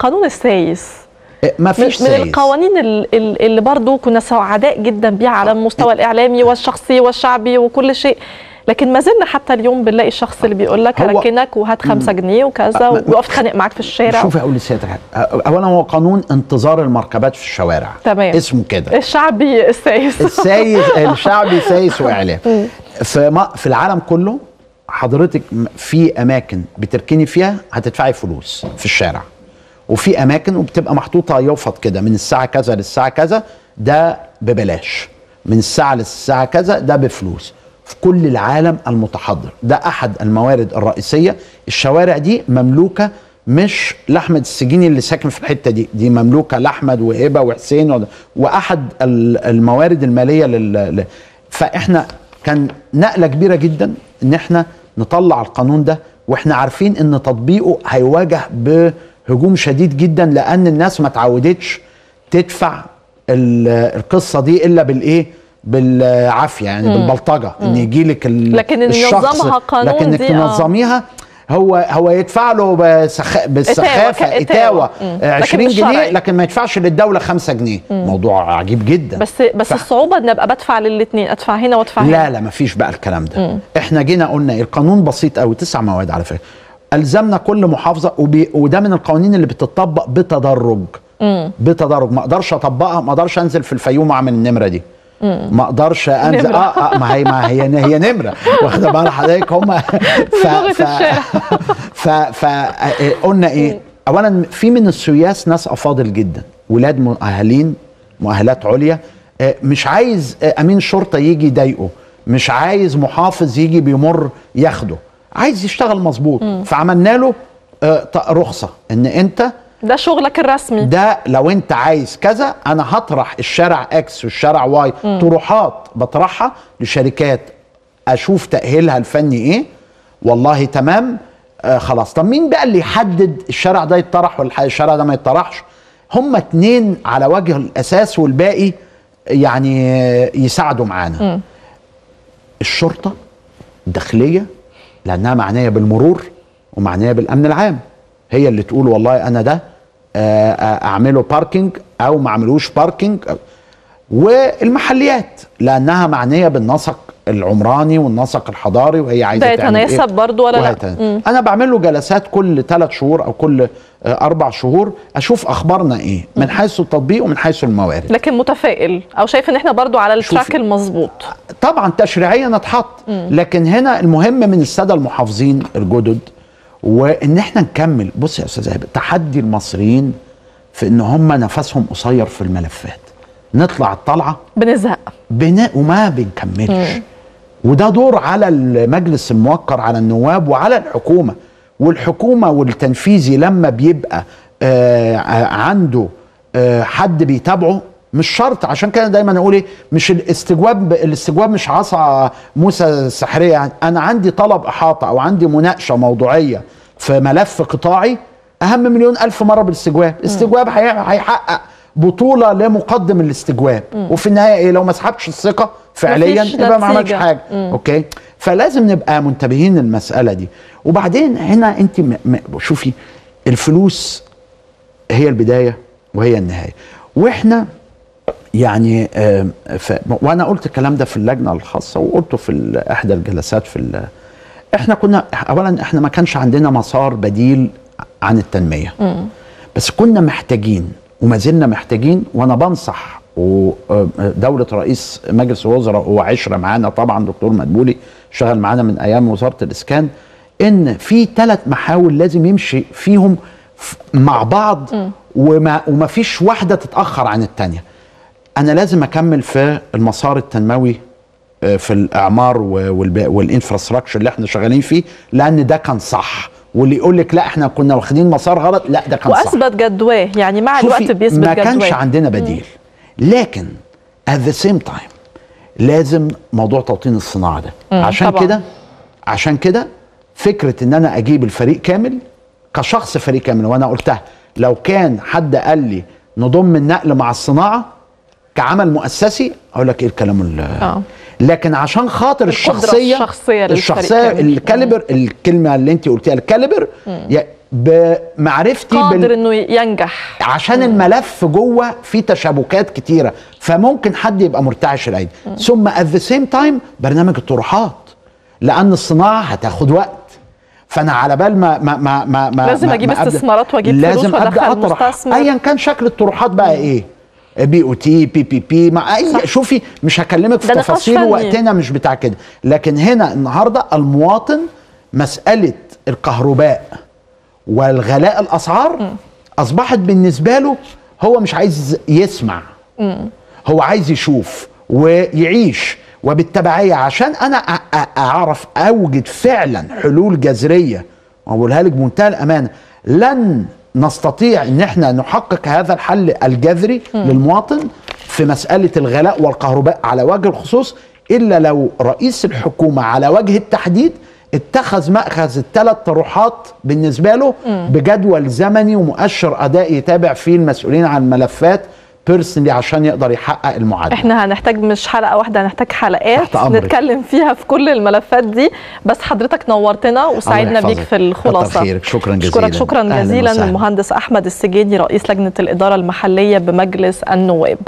قانون السايس. ما فيش من سايس. القوانين ال- ال- اللي برضو كنا سعداء جدا بيها على المستوى الإعلامي والشخصي والشعبي وكل شيء. لكن ما زلنا حتى اليوم بنلاقي الشخص اللي بيقول لك هركنك وهات خمسة جنيه وكذا ما- ويقف يتخانق معاك في الشارع. شوف أقول لسيادتك. اولا هو قانون انتظار المركبات في الشوارع. تمام. اسمه كده. الشعبي السايس. السايس الشعبي سايس وإعلام. في في العالم كله حضرتك في أماكن بتركني فيها هتدفعي فلوس في الشارع. وفي أماكن وبتبقى محطوطة يفط كده من الساعة كذا للساعة كذا ده ببلاش من الساعة للساعة كذا ده بفلوس. في كل العالم المتحضر ده أحد الموارد الرئيسية. الشوارع دي مملوكة مش لاحمد السجيني اللي ساكن في الحتة دي دي مملوكة لاحمد وهبة وحسين وأحد ال- الموارد المالية لل فإحنا كان نقلة كبيرة جدا إن إحنا نطلع القانون ده وإحنا عارفين إن تطبيقه هيواجه بهجوم شديد جدا لأن الناس ما تعودتش تدفع ال- القصة دي إلا بالإيه بالعافية يعني بالبلطجة إن يجي لك لكن ينظمها قانون لكن إنك آه. تنظميها هو هو يدفع له بسخ... بالسخافه. إتاوة مم. آه، لكن 20 مش جنيه. لكن ما يدفعش للدولة 5 جنيه موضوع عجيب جدا بس بس ف- الصعوبة إن أبقى بدفع للاثنين أدفع هنا وأدفع هنا لا لا ما فيش بقى الكلام ده إحنا جينا قلنا؟ القانون بسيط قوي تسع مواد على فكرة ألزمنا كل محافظة وبي وده من القوانين اللي بتطبق بتدرج. بتدرج. ما أقدرش أطبقها ما أقدرش أنزل في الفيوم واعمل النمرة دي. ما أقدرش أنزل. نمرة. آه آه ما هي ما هي هي نمرة. واخدة بال حضرتك هم ف ف. ف ف آه، قلنا إيه؟ اولا في من السياس ناس أفاضل جدا. ولاد مؤهلين مؤهلات عليا. آه، مش عايز آه، أمين شرطة يجي يضايقه. مش عايز محافظ يجي بيمر ياخده. عايز يشتغل مظبوط. فعملنا له آه، رخصة. إن أنت ده شغلك الرسمي. ده لو أنت عايز كذا أنا هطرح الشارع X والشارع Y طروحات بطرحها لشركات أشوف تأهيلها الفني إيه. والله تمام. آه خلاص. طب مين بقى اللي يحدد الشارع ده يتطرح ولا الشارع ده ما يتطرحش هم اتنين على وجه الأساس والباقي يعني يساعدوا معانا. الشرطة الداخلية لأنها معنيه بالمرور ومعنيه بالأمن العام. هي اللي تقول والله أنا ده آه، آه، أعمله parking أو ما أعملوش باركينج والمحليات لأنها معنيه بالنسق العمراني والنسق الحضاري وهي عايزة ده يتناسب إيه؟ برضو ولا لأ؟ مم. أنا بعمل له جلسات كل ثلاث شهور أو كل آه، أربع شهور أشوف أخبارنا إيه من حيث التطبيق ومن حيث الموارد. لكن متفائل. أو شايف إن إحنا برضو على التراك. المظبوط. طبعا تشريعيا اتحط لكن هنا المهم من السادة المحافظين الجدد وإن إحنا نكمل. بص يا أستاذ هبه تحدي المصريين في إن هم نفسهم قصير في الملفات. نطلع الطلعة بنزهق. بنا وما بنكملش. وده دور على المجلس الموقر على النواب وعلى الحكومة. والحكومة والتنفيذي لما بيبقى آه عنده آه حد بيتابعه مش شرط عشان كده دايما أقول إيه مش الاستجواب الاستجواب مش عصا موسى السحريه يعني أنا عندي طلب إحاطة أو عندي مناقشة موضوعية في ملف قطاعي أهم مليون ألف مرة بالاستجواب. الاستجواب هي- هيحقق بطولة لمقدم الاستجواب وفي النهاية إيه؟ لو ما سحبش الثقة فعليا يبقى ما عملش. حاجة. أوكي؟ فلازم نبقى منتبهين للمسألة دي. وبعدين هنا أنت م... م... شوفي الفلوس هي البداية وهي النهاية. وإحنا يعني ف... وأنا قلت الكلام ده في اللجنة الخاصة وقلته في إحدى الجلسات في ال... إحنا كنا اولا إحنا ما كانش عندنا مسار بديل عن التنمية. بس كنا محتاجين وما زلنا محتاجين وأنا بنصح ودولة رئيس مجلس الوزراء هو عشرة معانا طبعا دكتور مدبولي شغل معانا من أيام وزارة الإسكان إن في ثلاث محاور لازم يمشي فيهم مع بعض وما وما فيش واحدة تتأخر عن التانية. أنا لازم أكمل في المسار التنموي آه، في الأعمار والإنفراستراكشر اللي إحنا شغالين فيه لأن ده كان صح. واللي يقول لك لا إحنا كنا واخدين مسار غلط لا ده كان صح. وأثبت جدواه يعني مع الوقت بيثبت ما كانش جدواه. عندنا بديل. لكن at the same time لازم موضوع توطين الصناعة ده. عشان. كده عشان كده فكرة إن أنا أجيب الفريق كامل كشخص فريق كامل وأنا قلتها لو كان حد قال لي نضم النقل مع الصناعة كعمل مؤسسي أقول لك إيه الكلام ال- آه. لكن عشان خاطر الشخصية الشخصية كامل. ال caliber الكلمة اللي انت قلتيها ال caliber بمعرفتي قادر إنه ينجح. عشان الملف جوه فيه تشابكات كتيرة فممكن حد يبقى مرتعش الايدي ثم at the same time برنامج الطروحات لأن الصناعة هتاخد وقت. فأنا على بال ما ما ما ما لازم ما أبدأ- استثمارات لازم فلوس أبدأ وأدخل أطرح. مستثمر. ايا كان شكل الطروحات بقى إيه؟ بي أو تي بي بي بي مع أي صح. شوفي مش هكلمك في تفاصيل. وقتنا مش بتاع كده. لكن هنا النهارده المواطن مسألة الكهرباء والغلاء الأسعار أصبحت بالنسبة له هو مش عايز يسمع. هو عايز يشوف ويعيش وبالتبعية. عشان أنا أعرف أوجد فعلا حلول جذرية. واقولها لك بمنتهى الأمانة. لن نستطيع إن إحنا نحقق هذا الحل الجذري للمواطن في مسألة الغلاء والكهرباء على وجه الخصوص إلا لو رئيس الحكومة على وجه التحديد اتخذ مأخذ الثلاث طروحات بالنسبة له بجدول زمني ومؤشر أداء يتابع فيه المسؤولين عن الملفات بيرسونلي عشان يقدر يحقق المعادلة إحنا هنحتاج مش حلقة واحدة هنحتاج حلقات. نتكلم فيها في كل الملفات دي بس حضرتك نورتنا وساعدنا بيك. في الخلاصة خيرك. شكراً جزيلاً. شكرا أهلاً جزيلا. المهندس أحمد السجيني رئيس لجنة الإدارة المحلية بمجلس النواب